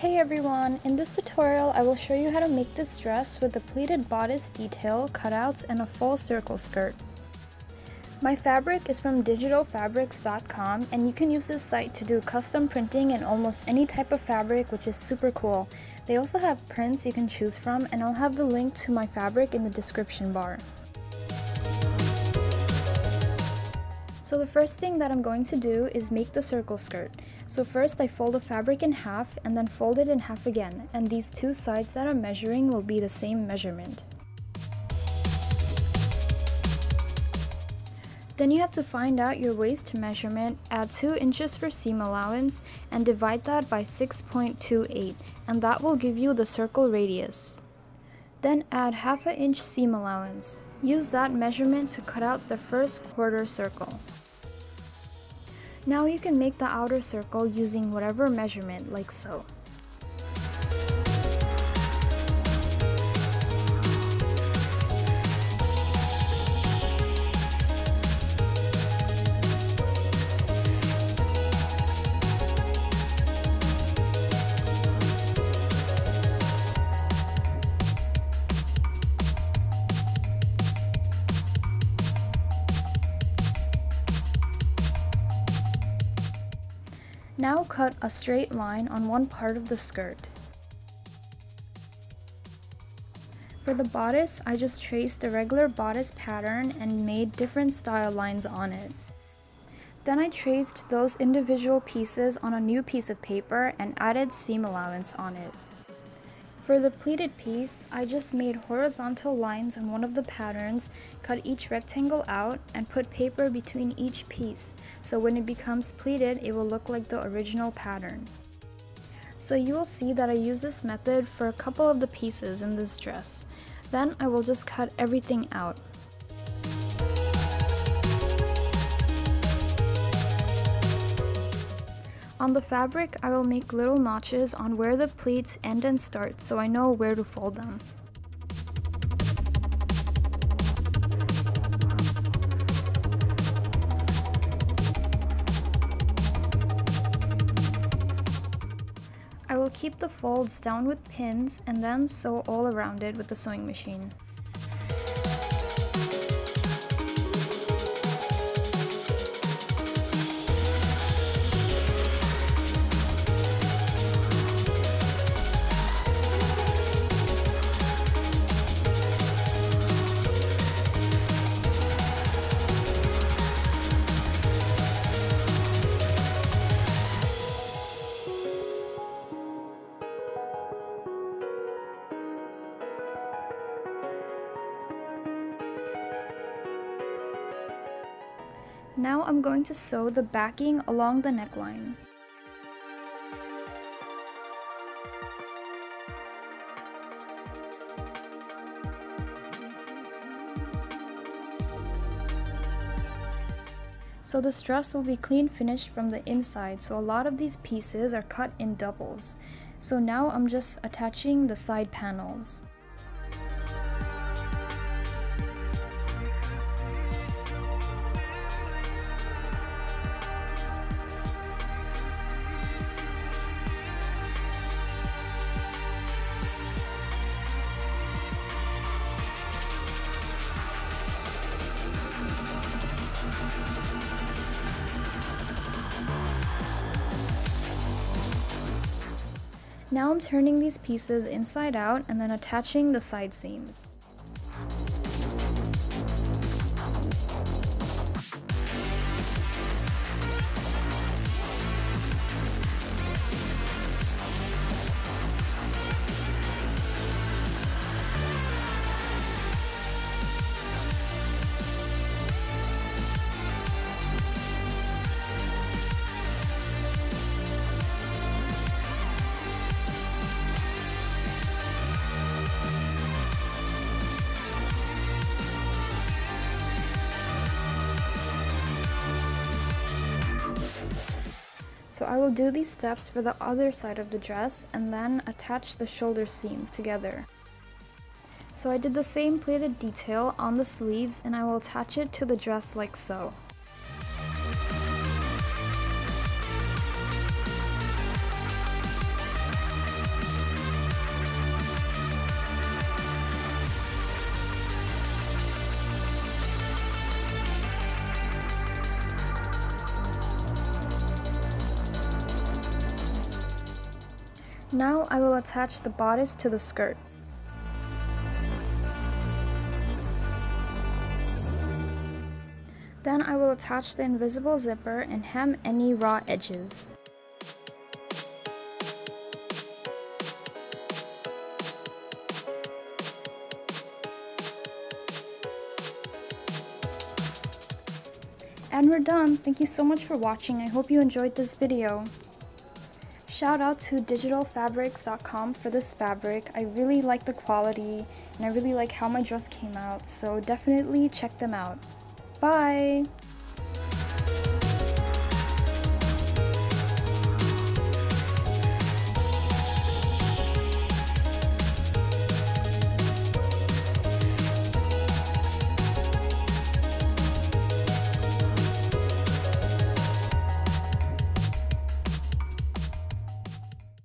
Hey everyone, in this tutorial I will show you how to make this dress with a pleated bodice detail, cutouts, and a full circle skirt. My fabric is from digitalfabrics.com and you can use this site to do custom printing in almost any type of fabric which is super cool. They also have prints you can choose from and I'll have the link to my fabric in the description bar. So the first thing that I'm going to do is make the circle skirt. So first I fold the fabric in half and then fold it in half again and these two sides that I'm measuring will be the same measurement. Then you have to find out your waist measurement, add 2 inches for seam allowance, and divide that by 6.28, and that will give you the circle radius. Then add half an inch seam allowance. Use that measurement to cut out the first quarter circle. Now you can make the outer circle using whatever measurement like so. Now cut a straight line on one part of the skirt. For the bodice, I just traced a regular bodice pattern and made different style lines on it. Then I traced those individual pieces on a new piece of paper and added seam allowance on it. For the pleated piece, I just made horizontal lines on one of the patterns, cut each rectangle out, and put paper between each piece, so when it becomes pleated, it will look like the original pattern. So you will see that I use this method for a couple of the pieces in this dress. Then I will just cut everything out. On the fabric, I will make little notches on where the pleats end and start so I know where to fold them. I will keep the folds down with pins and then sew all around it with the sewing machine. Now I'm going to sew the backing along the neckline. So this dress will be clean finished from the inside, so a lot of these pieces are cut in doubles. So now I'm just attaching the side panels. Now I'm turning these pieces inside out and then attaching the side seams. So I will do these steps for the other side of the dress and then attach the shoulder seams together. So I did the same pleated detail on the sleeves and I will attach it to the dress like so. Now I will attach the bodice to the skirt. Then I will attach the invisible zipper and hem any raw edges. And we're done. Thank you so much for watching. I hope you enjoyed this video. Shout out to digitalfabrics.com for this fabric. I really like the quality and I really like how my dress came out, so definitely check them out. Bye!